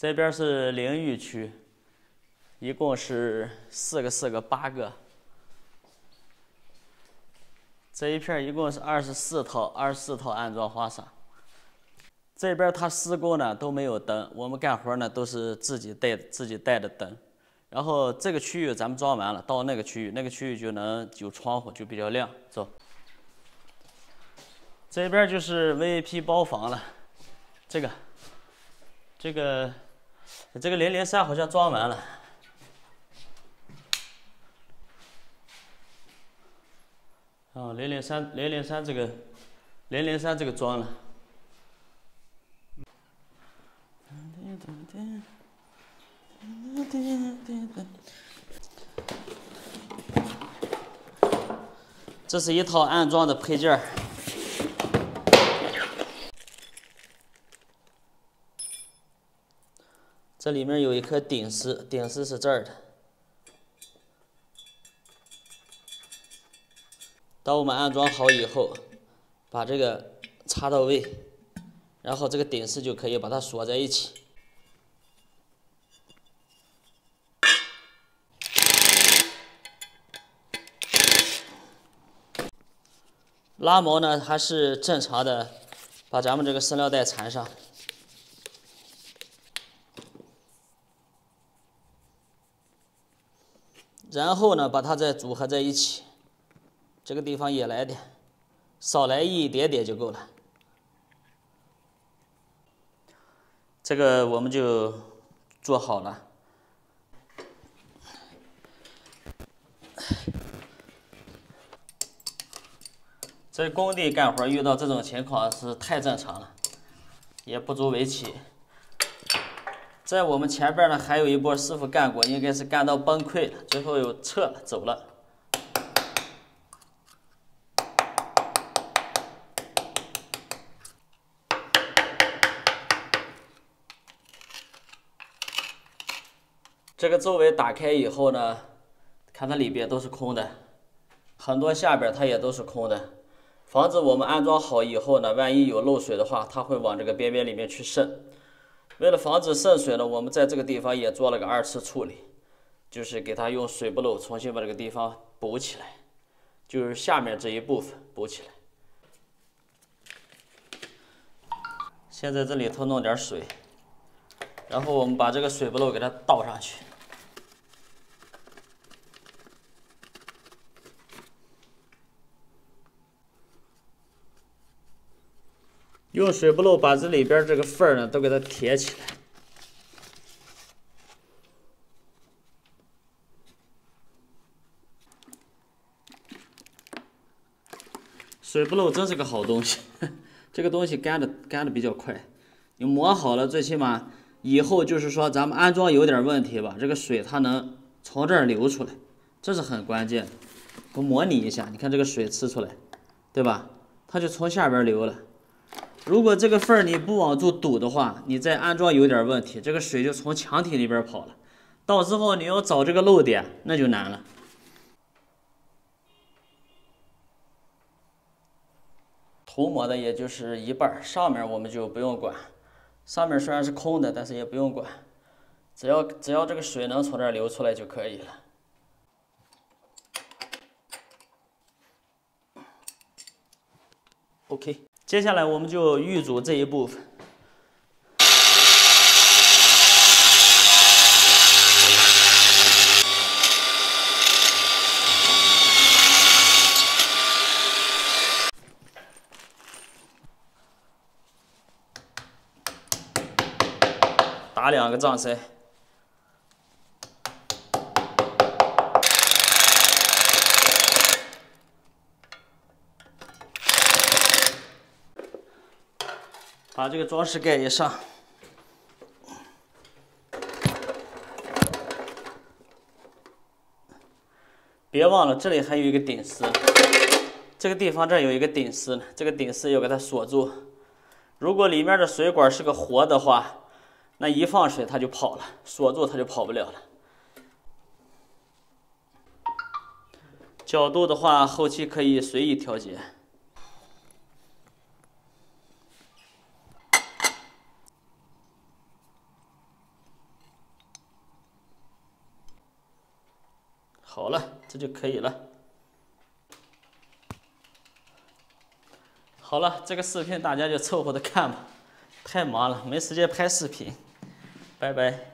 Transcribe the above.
这边是淋浴区，一共是四个四个八个。这一片一共是二十四套，二十四套安装花洒。这边他施工呢都没有灯，我们干活呢都是自己带自己带的灯。然后这个区域咱们装完了，到那个区域，那个区域就能有窗户，就比较亮。走，这边就是 VIP 包房了。这个，这个，这个零零三好像装完了。啊，零零三，零零三这个，零零三这个装了。这是一套安装的配件儿。这里面有一颗顶丝，顶丝是这儿的。当我们安装好以后，把这个插到位，然后这个顶丝就可以把它锁在一起。拉毛呢还是正常的，把咱们这个塑料袋缠上，然后呢把它再组合在一起。这个地方也来点，少来一点点就够了。这个我们就做好了。在工地干活遇到这种情况是太正常了，也不足为奇。在我们前边呢，还有一波师傅干过，应该是干到崩溃了，最后又撤了走了。这个周围打开以后呢，看它里边都是空的，很多下边它也都是空的，防止我们安装好以后呢，万一有漏水的话，它会往这个边边里面去渗。为了防止渗水呢，我们在这个地方也做了个二次处理，就是给它用水不漏重新把这个地方补起来，就是下面这一部分补起来。先在这里头弄点水，然后我们把这个水不漏给它倒上去。用水不漏把这里边这个缝儿呢都给它贴起来。水不漏真是个好东西，这个东西干的干的比较快。你磨好了，最起码以后就是说咱们安装有点问题吧，这个水它能从这儿流出来，这是很关键。我模拟一下，你看这个水呲出来，对吧？它就从下边流了。如果这个缝儿你不往住堵的话，你再安装有点问题，这个水就从墙体里边跑了，到时候你要找这个漏点那就难了。涂抹的也就是一半，上面我们就不用管，上面虽然是空的，但是也不用管，只要只要这个水能从这儿流出来就可以了。OK。接下来我们就预组这一部分，打两个胀塞。把这个装饰盖一上，别忘了这里还有一个顶丝，这个地方这有一个顶丝，这个顶丝要给它锁住。如果里面的水管是个活的话，那一放水它就跑了，锁住它就跑不了了。角度的话，后期可以随意调节。好了，这就可以了。好了，这个视频大家就凑合着看吧，太忙了，没时间拍视频。拜拜。